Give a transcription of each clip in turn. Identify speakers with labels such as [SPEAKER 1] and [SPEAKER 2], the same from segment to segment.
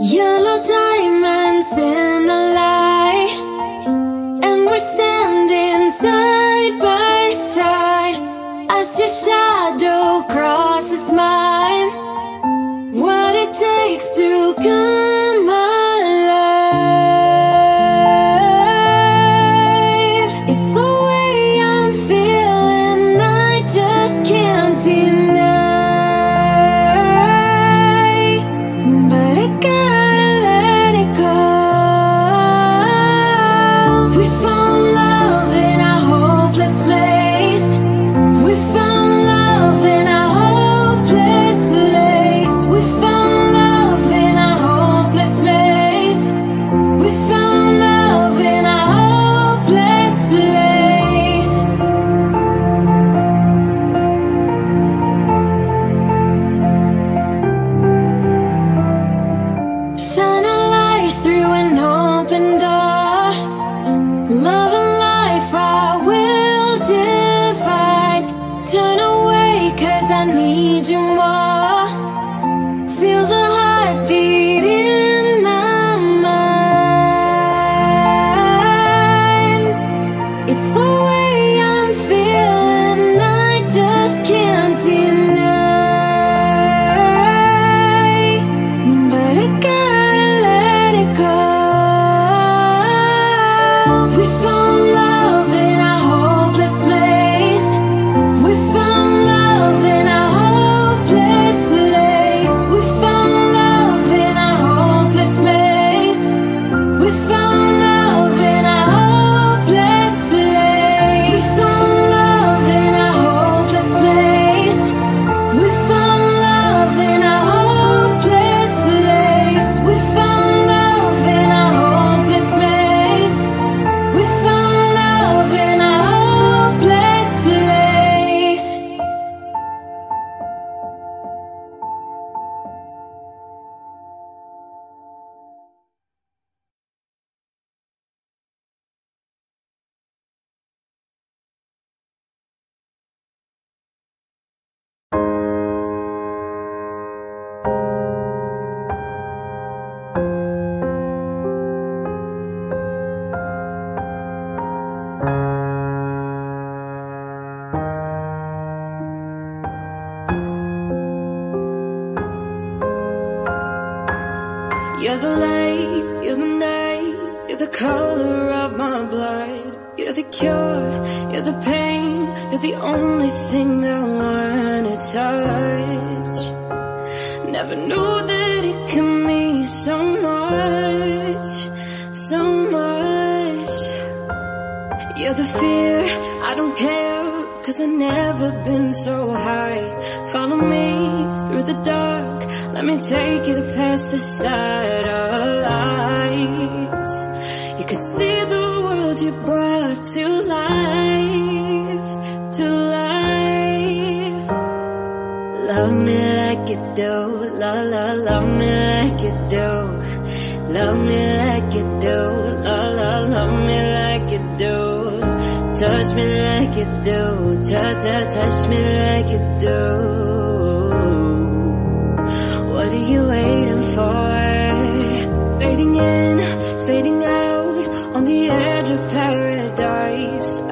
[SPEAKER 1] Yeah.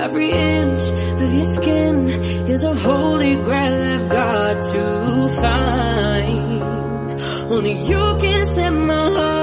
[SPEAKER 1] Every inch of your skin is a holy grail I've got to find. Only you can set my heart.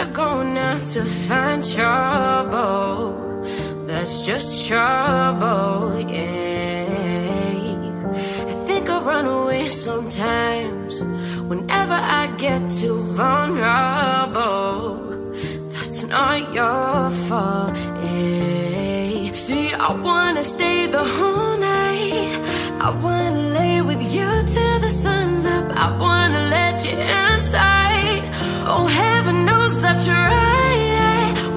[SPEAKER 1] Of going out to find trouble. That's just trouble, yeah. I think I run away sometimes whenever I get too vulnerable. That's not your fault, yeah. See, I wanna stay the whole night. I wanna lay with you till the sun's up. I wanna let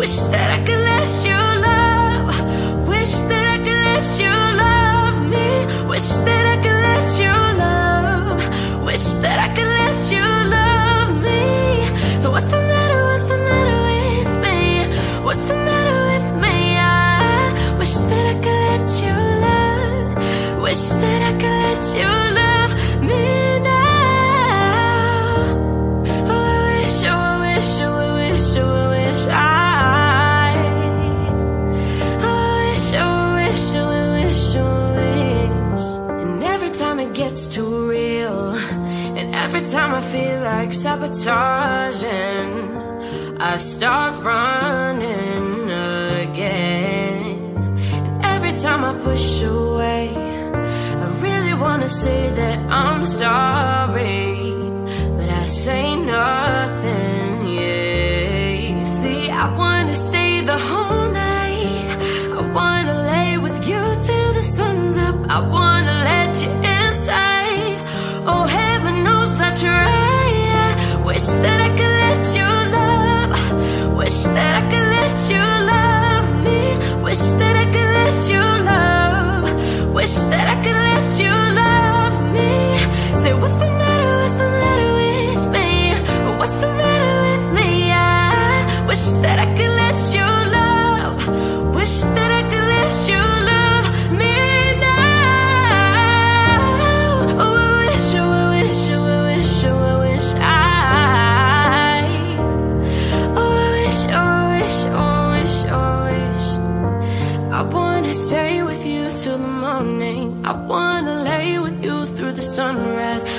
[SPEAKER 1] wish that I could let you love. Wish that I could let you love me. Wish that I could every time I feel like sabotaging, I start running again. And every time I push away, I really wanna say that I'm sorry, but I say nothing. Yeah, see, I wanna stay the whole night. I wanna lay with you till the sun's up. I wanna let you inside. Oh, heaven wish that I could let you love. Wish that I could let you love me. Wish that I could let you love. Wish that I could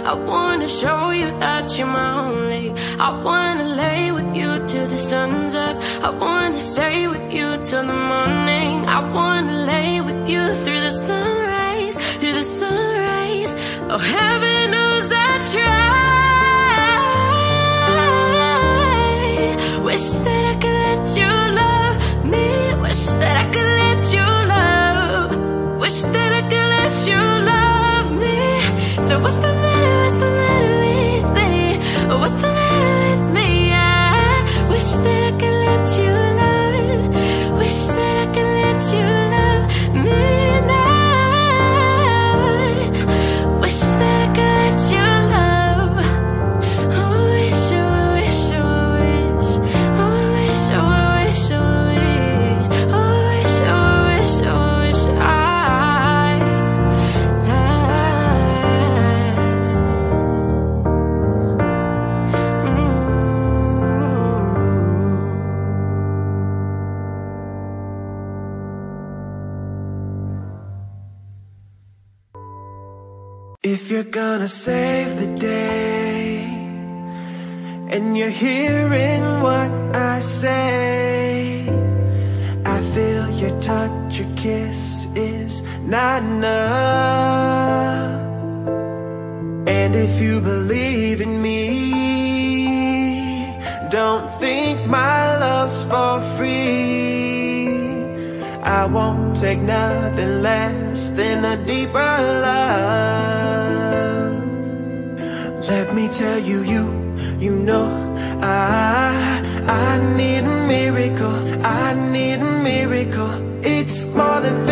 [SPEAKER 1] I wanna show you that you're my only. I wanna lay with you till the sun's up. I wanna stay with you till the morning. I wanna lay with you through the sunrise, through the sunrise. Oh, heaven knows I tried. Wish that I could let you love me. Wish that I could let you love. Wish that I could let you love me. So what's the
[SPEAKER 2] If you're gonna save the day and you're hearing what I say, I feel your touch, your kiss is not enough. And if you believe in me, don't think my love's for free. I won't take nothing less than a deeper love. Let me tell you, you, you know, I, I need a miracle. I need a miracle. It's more than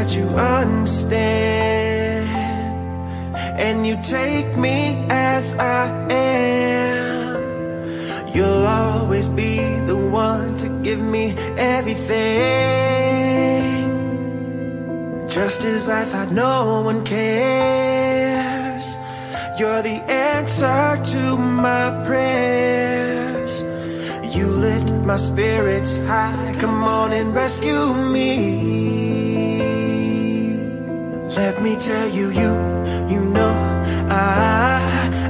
[SPEAKER 2] that you understand and you take me as I am. You'll always be the one to give me everything.
[SPEAKER 3] Just as I thought no one cares, you're the answer to my prayers. You lift my spirits high, come on and rescue me. Let me tell you, you, you know I,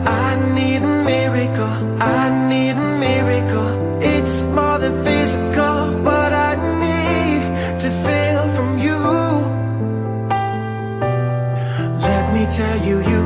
[SPEAKER 3] I need a miracle I need a miracle. It's more than physical What I need to feel from you. Let me tell you, you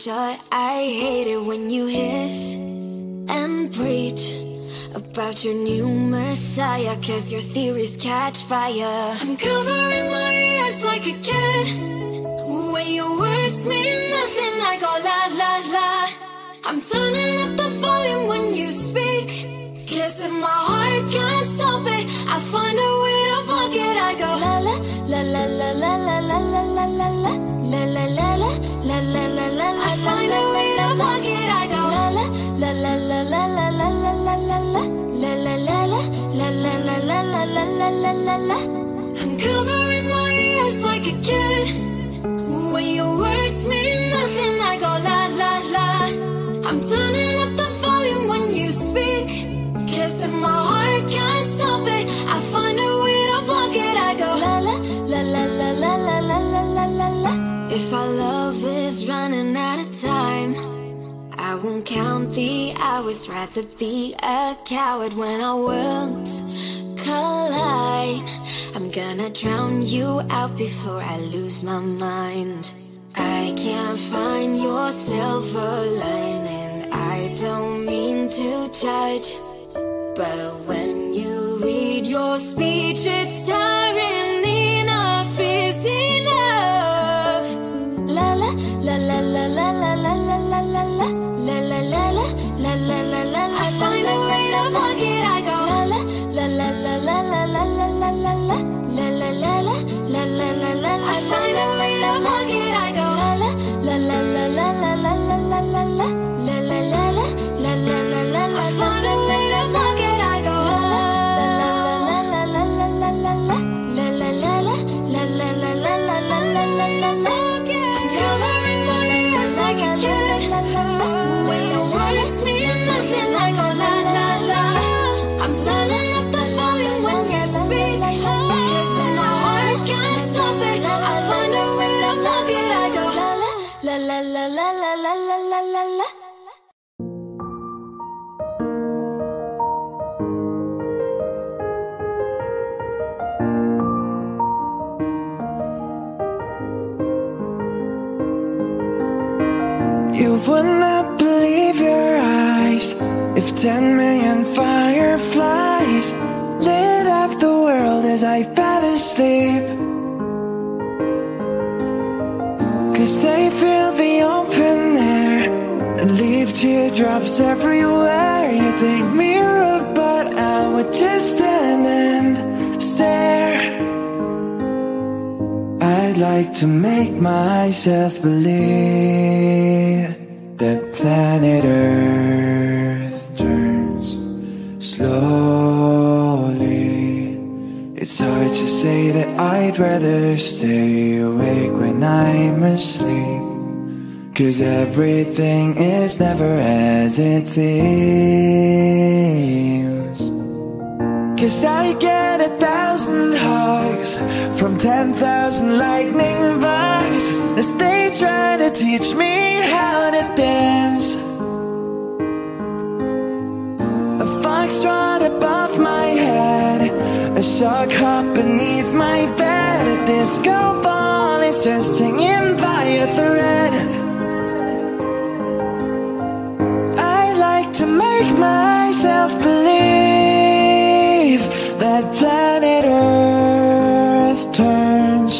[SPEAKER 4] shut. I hate it when you hiss and preach about your new messiah, cause your theories catch fire. I'm covering my ears like a kid when your words mean nothing, like oh la la la. I'm turning up la la la I'm covering my ears like a kid when your words mean nothing. I go la la la. I'm turning up the volume when you speak. If my heart can't stop it, I find a way to block it. I go la la la la la la la la la la la la. If our love is running out of time, I won't count the hours. Rather be a coward when our worlds collide. I'm gonna drown you out before I lose my mind. I can't find your silver lining. I don't mean to judge. But when you read your speech, it's
[SPEAKER 5] 10 million fireflies lit up the world as I fell asleep. Cause they fill the open air and leave teardrops everywhere. You think rude, but I would just stand and stare. I'd like to make myself believe that planet Earth to say that I'd rather stay awake when I'm asleep. Cause everything is never as it seems. Cause I get a thousand hugs from ten thousand lightning bugs as they try to teach me how to dance. A foxtrot above my head, a shark hop beneath my bed, a disco ball is just singing by a thread. I like to make myself believe that planet Earth turns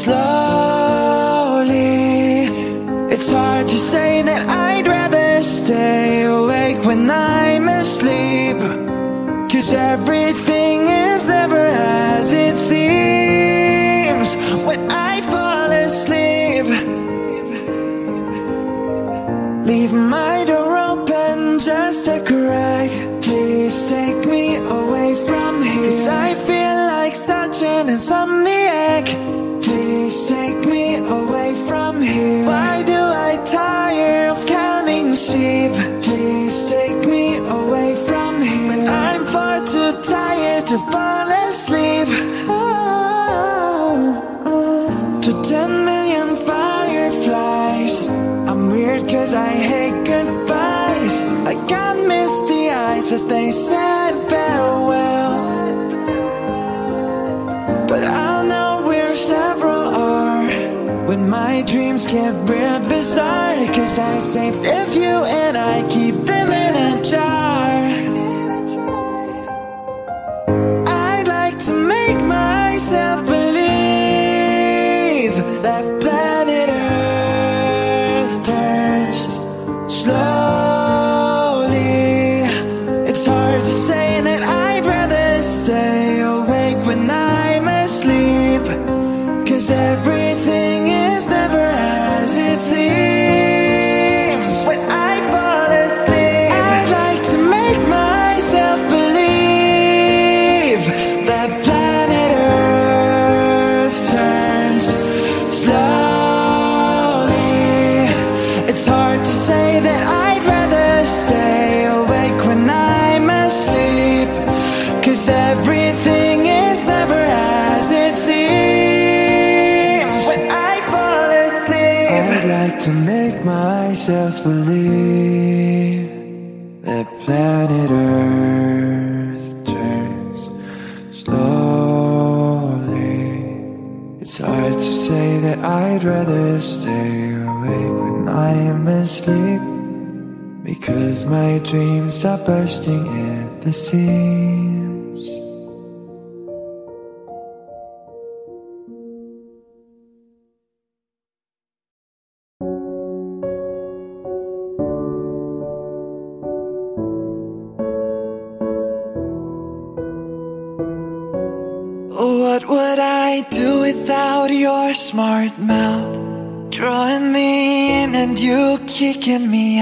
[SPEAKER 5] slowly. It's hard to say that I'd rather stay awake when I'm asleep. Cause everything as they said farewell. But I'll know where several are When my dreams get real bizarre Cause I save if you and I keep What would I do without your smart mouth? Drawing me in and you kicking me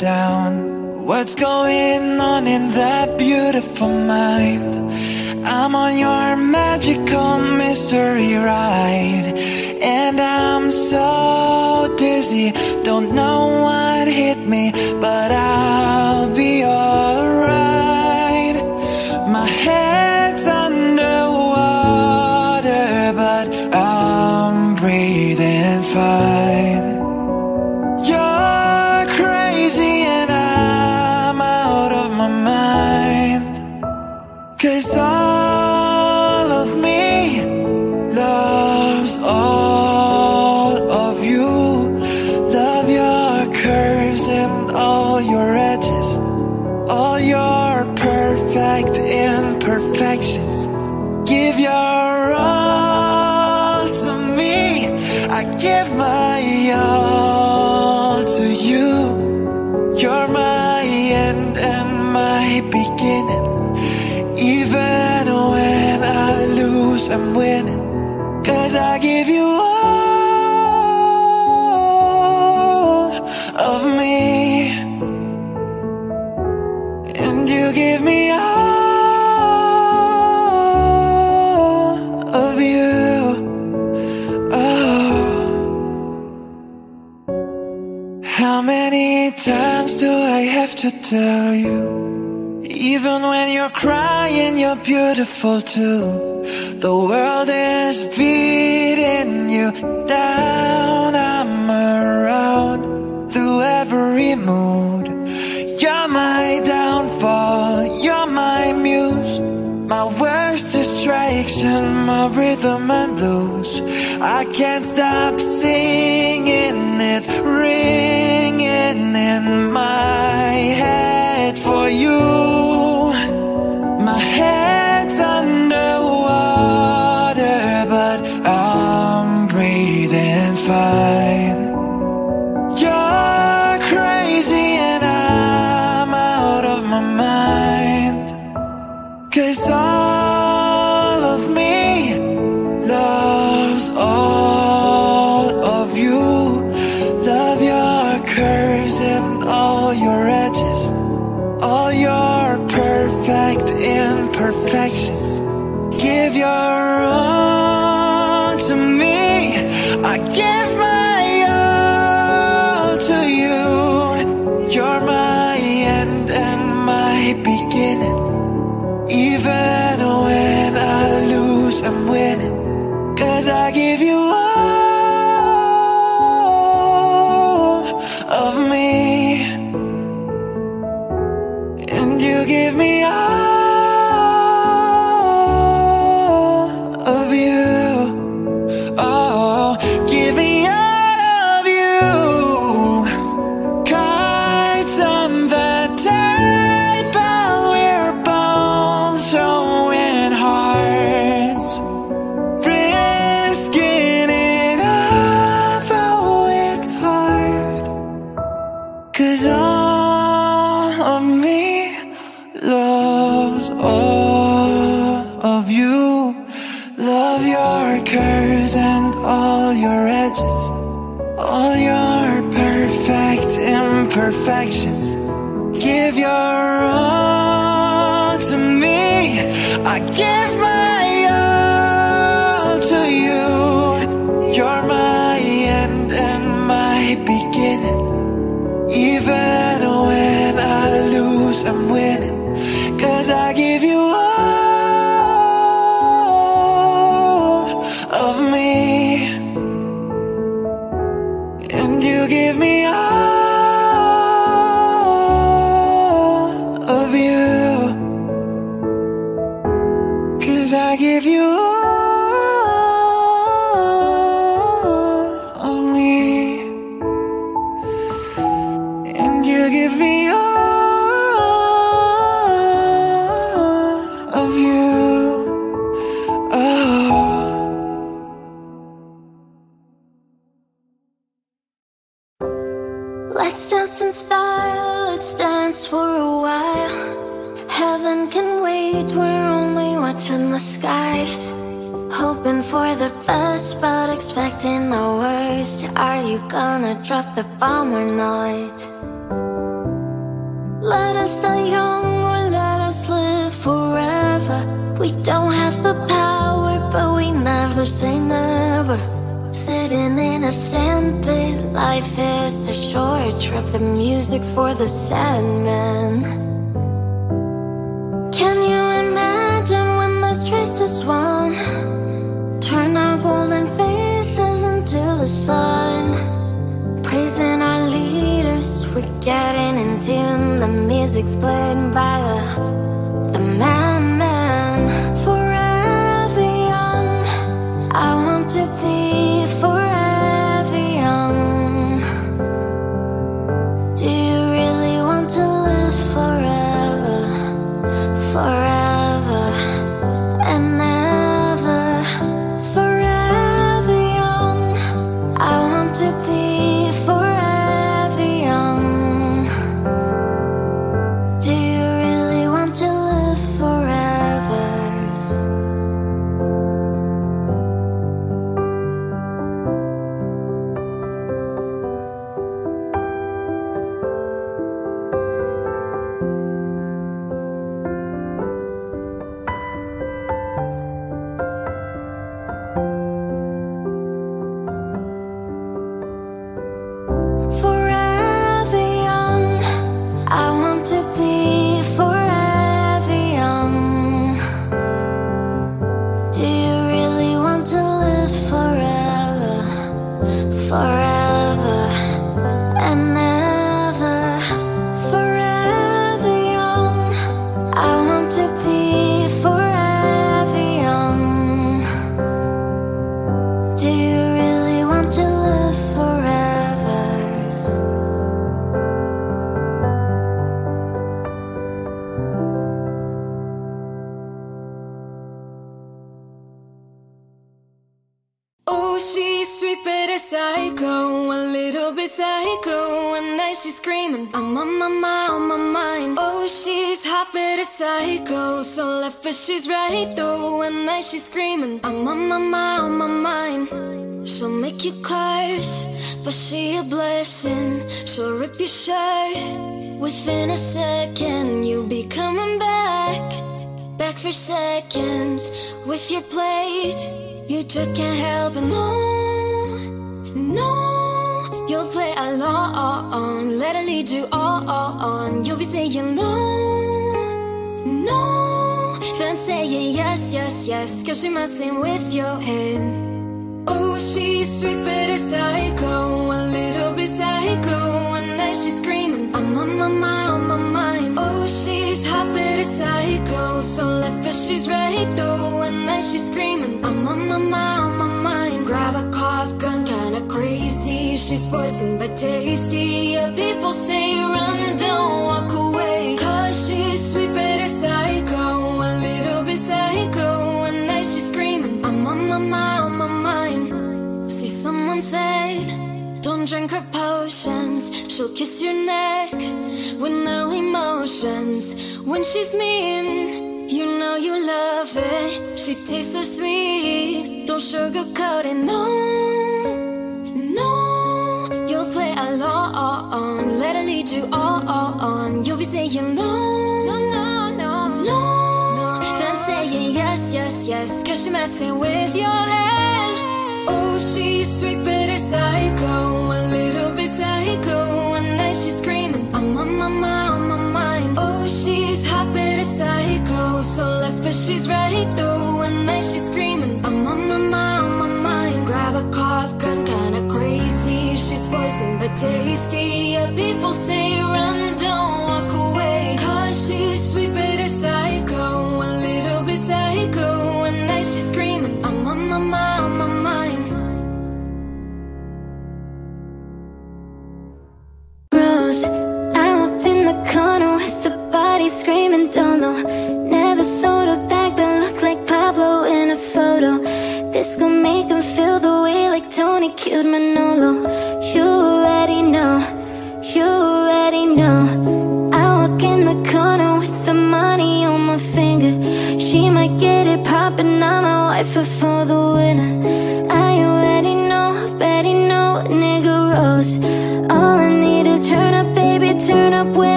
[SPEAKER 5] down. What's going on in that beautiful mind? I'm on your magical mystery ride. And I'm so dizzy. Don't know what hit me But I'll be alright. My head's underwater But I'm breathing fine. and you're beautiful too. The world is beating you down. I'm around through every mood. You're my downfall, you're my muse. My worst distraction, my rhythm and blues. I can't stop singing, it's real in a second, you'll be coming back. Back for seconds with your plate. You just can't help it, no, no. You'll play along,
[SPEAKER 4] let it lead you all on. You'll be saying no, no. Then saying yes, yes, yes, cause you must messing with your head. Oh,
[SPEAKER 6] she's sweet but a psycho, a little bit psycho, and then she screams mama on my mind. Oh, she's hot but a psycho. So left but
[SPEAKER 4] she's right though And then she's screaming I'm on my mind, on my mind. Grab a cough gun, kinda crazy. She's poison but tasty. Yeah, people say run, don't walk away. Cause she's sweet but a psycho. A little bit psycho. And then she's screaming I'm on my mind, on my mind. See, someone said Don't drink her potions. She'll kiss your neck with no emotions. When she's mean, you know you love it. She tastes so sweet, don't sugarcoat it. No, no, you'll play along. Let her lead you all on. You'll be saying no, no, no, no, no. Then saying yes, yes, yes, cause she's messing with your head. Oh, she's sweet but a psycho, oh, a little bit. so left, but she's right though. One night she's screaming, I'm on my mind, on my mind. Grab a cough gun, kinda crazy. She's poison but tasty. Yeah, people say run, don't walk away. Cause she's sweet but a psycho, a little bit psycho. One night she's screaming, I'm on my mind, on my mind.
[SPEAKER 1] Rose, I walked in the corner with the body screaming, don't know. This gon' make them feel the way like Tony killed Manolo. You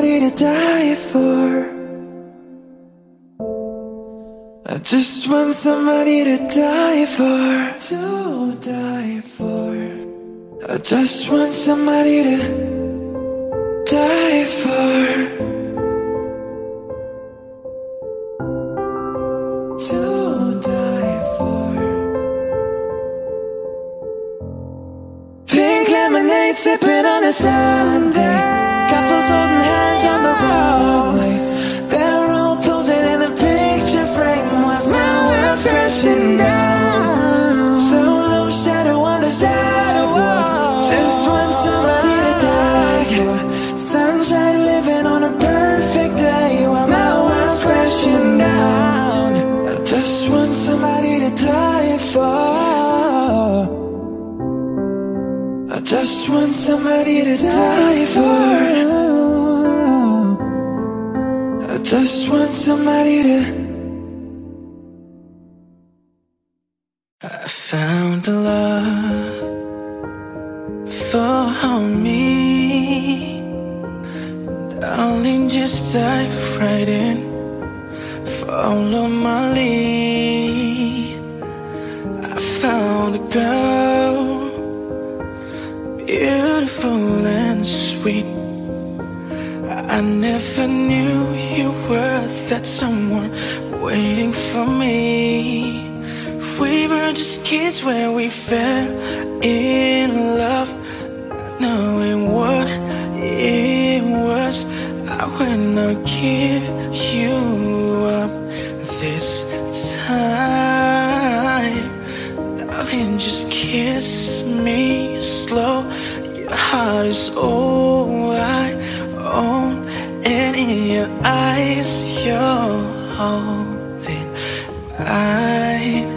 [SPEAKER 5] somebody to die for. I just want somebody to die for, to die for. I just want somebody to die for. To die for. Pink lemonade sipping on a Sunday
[SPEAKER 3] somebody to die for. I just want somebody to. Heart is all I own, and in your eyes, you're holding mine.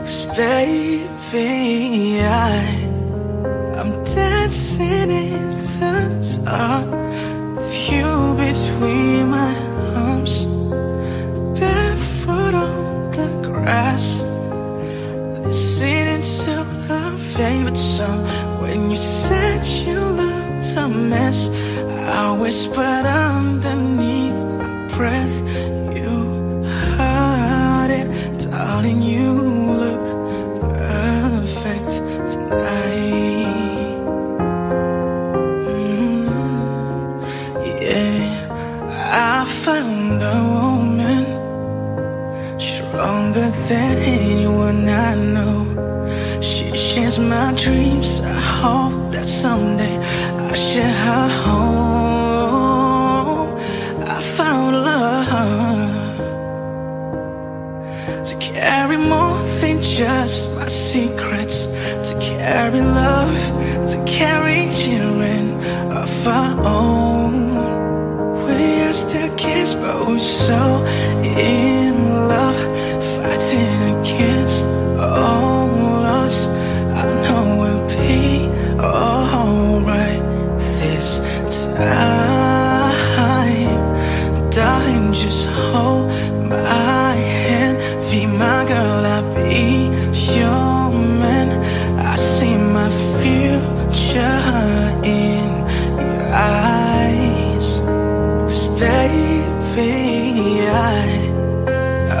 [SPEAKER 3] 'Cause baby, I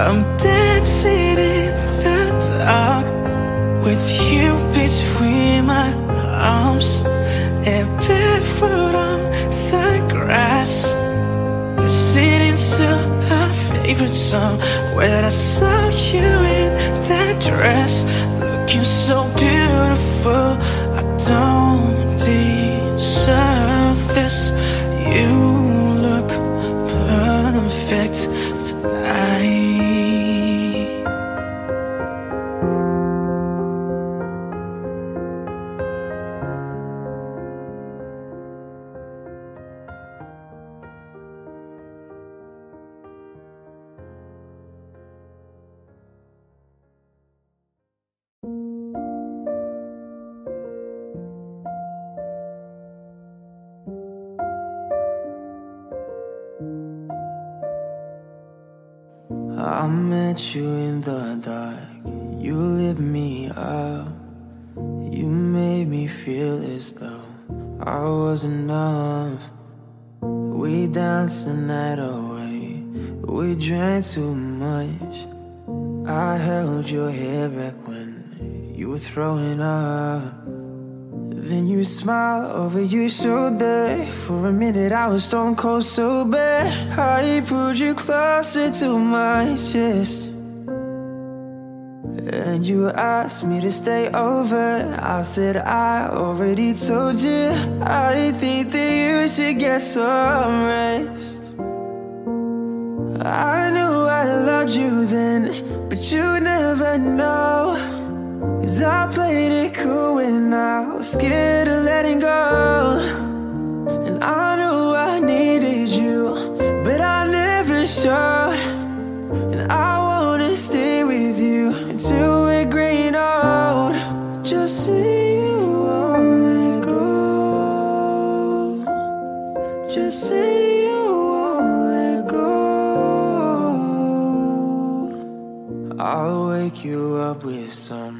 [SPEAKER 3] I'm dancing in the dark with you between my arms and barefoot on the grass. Listening to the favorite song when I saw you in that dress, looking so beautiful. I don't you in the dark. You lit me up. You made me feel as though I was enough. We danced the night away. We drank too much. I held your hair back when you were throwing up. Then you smile over your shoulder. For a minute, I was stone cold sober. I pulled you closer to my chest. And you asked me to stay over. I said, I already told you. I think that you should get some rest. I knew I loved you then, but you never know. Cause I played it cool when I was scared of letting go. And I knew I needed you But I never showed. And I wanna stay with you Until we're gray and old Just see you won't let go.
[SPEAKER 2] Just see you won't let go. I'll wake you up with some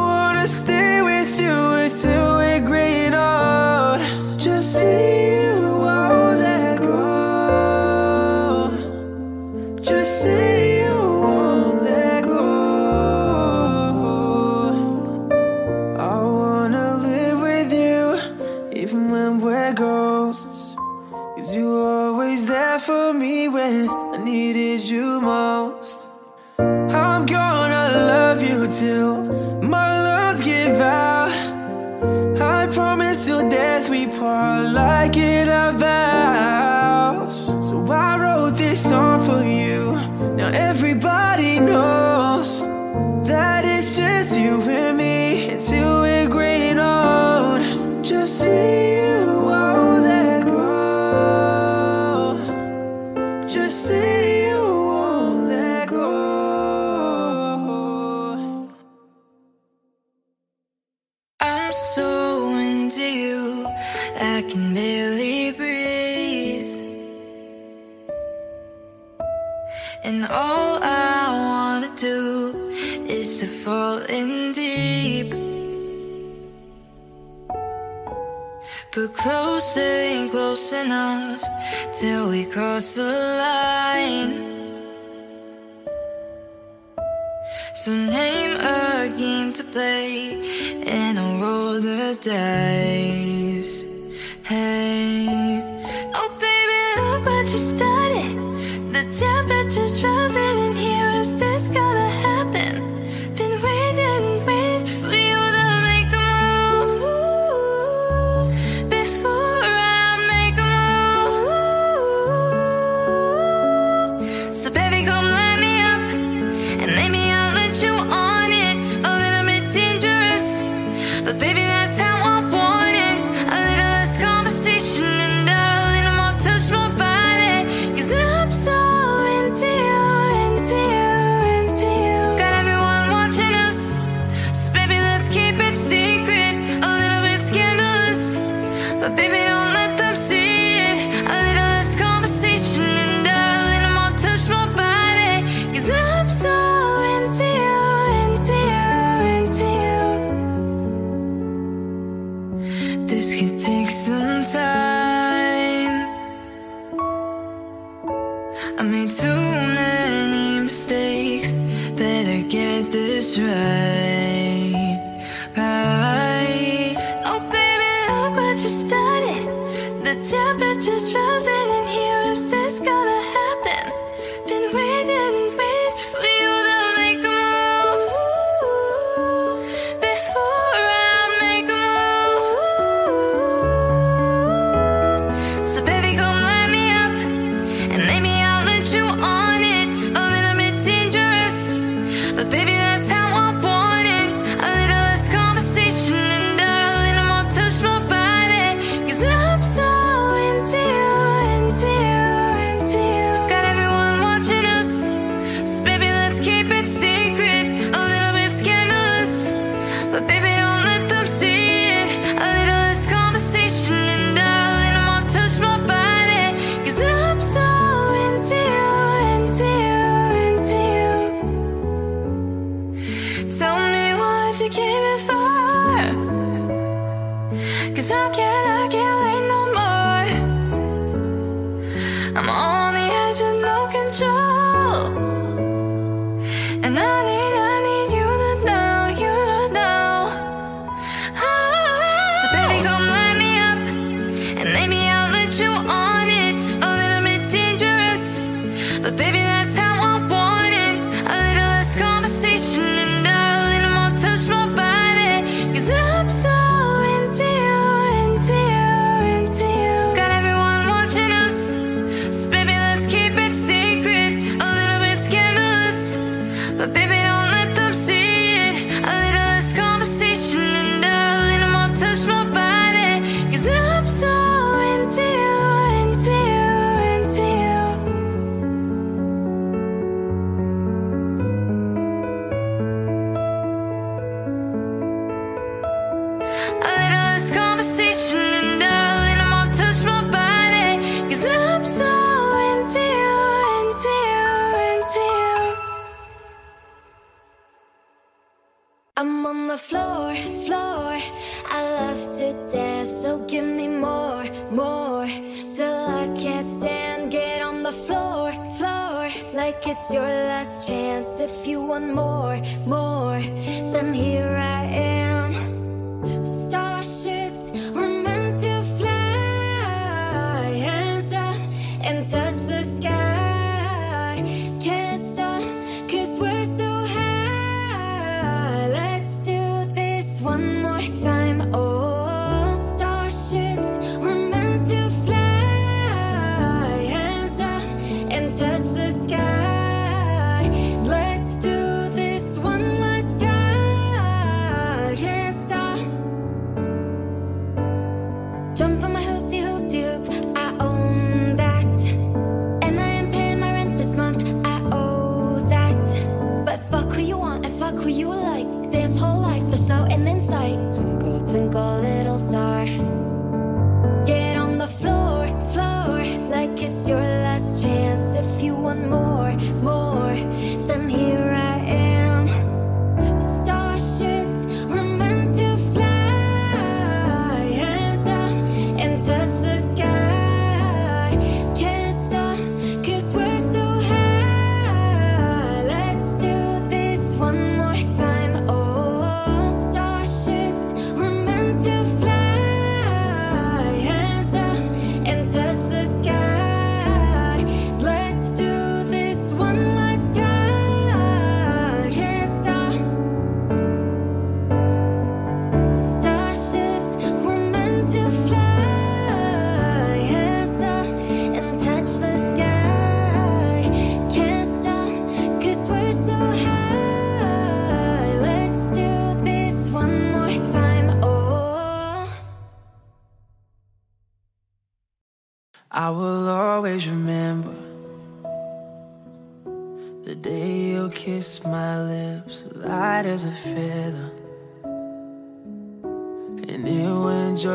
[SPEAKER 2] Cause you were always there for me when I needed you most. I'm gonna love you till my lungs give out. I promise till death we part like in our vows. So I wrote this song for you. Now everybody knows that it's just you and me until we're and old. Just see
[SPEAKER 1] But closer ain't close enough till we cross the line. So name a game to play and I'll roll the dice. Hey, oh baby, look what you started. The temperature's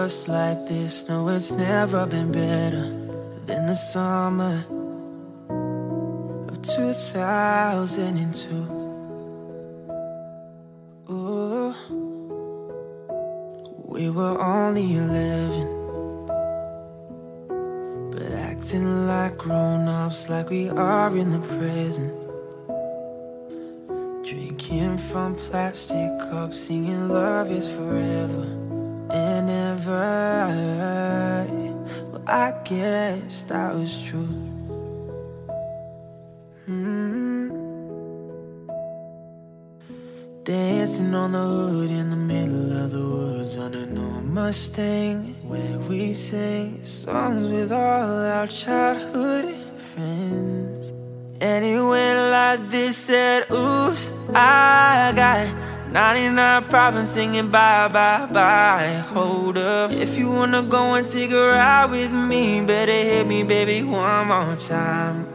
[SPEAKER 2] just like this. No, it's never been better than the summer of 2002. Ooh, we were only 11 but acting like grown-ups like we are in the present drinking from plastic cups singing love is forever and ever well i guess that was true Hmm. Dancing on the hood in the middle of the woods on an old Mustang, where we sang songs with all our childhood friends. And it went like this: said, "Oops, I got 99 problems singing bye bye bye." Hold up, if you wanna go and take a ride with me, better hit me, baby, one more time.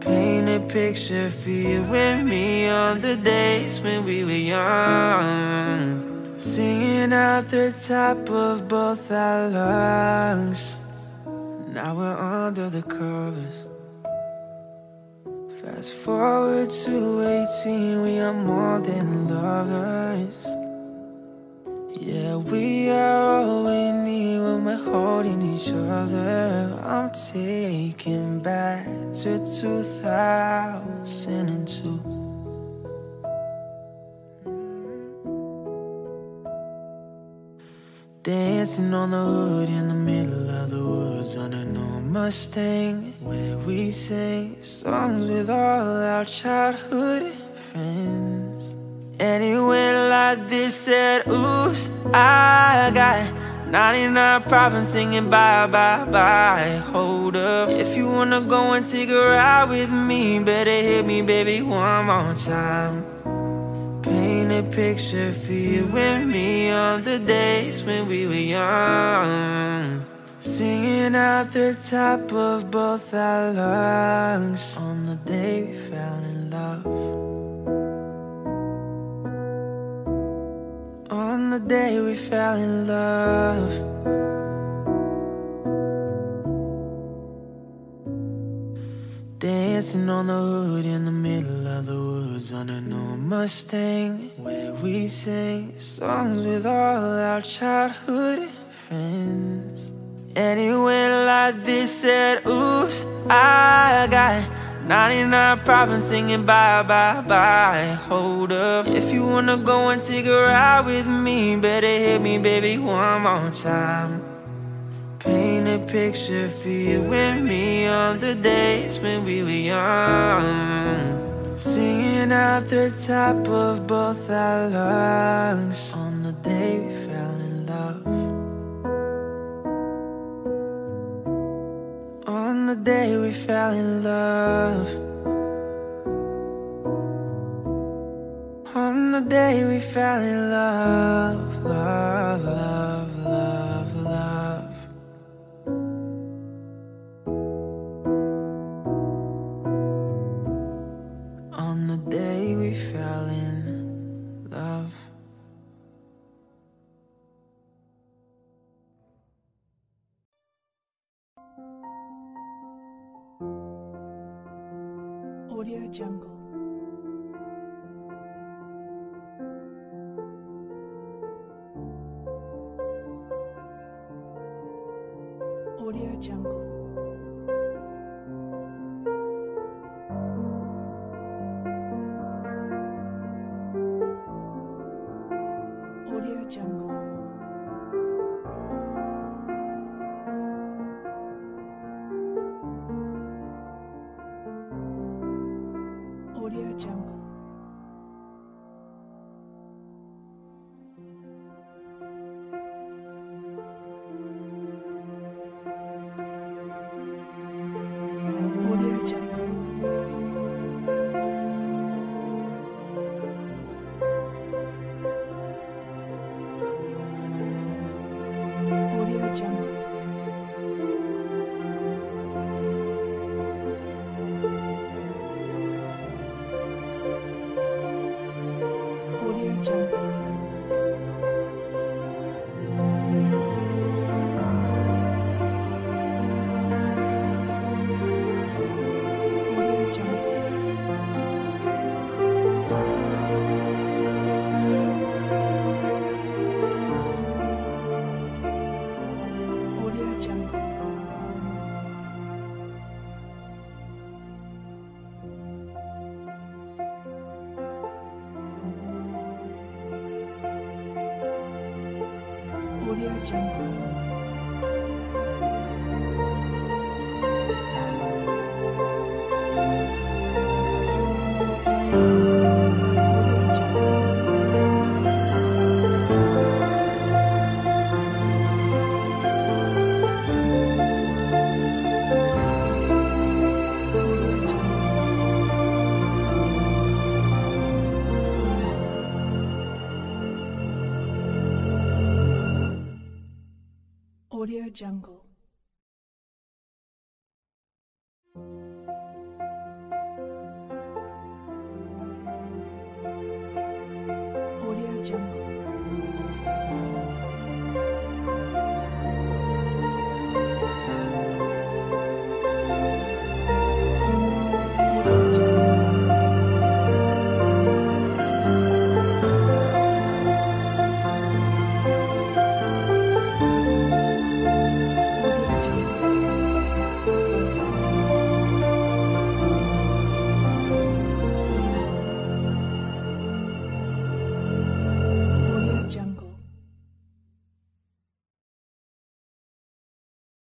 [SPEAKER 2] Paint a picture for you and me on the days when we were young. Singing out the top of both our lungs. Now we're under the covers. Fast forward to 18, we are more than lovers. Yeah, we are all we need when we're holding each other. I'm taken back to 2002. Dancing on the hood in the middle of the woods on an old Mustang, where we sang songs with all our childhood friends. And it went like this: said, "Oops, I got 99 problems singing bye bye bye." Hold up, if you wanna go and take a ride with me, better hit me, baby, one more time. Paint a picture for you and me on the days when we were young. Singing out the top of both our lungs on the day we fell in love. On the day we fell in love. Dancing on the hood in the middle of the woods on an old Mustang, where we sang songs with all our childhood friends. And it went like this, said, oops, I got 99 problems singing bye, bye, bye. Hold up, if you wanna go and take a ride with me, better hit me, baby, one more time. Paint a picture for you and me on the days when we were young. Singing out the top of both our lungs on the day we fell in love. On the day we fell in love. On the day we fell in love, love, love, love,
[SPEAKER 7] Jungle. Jungle.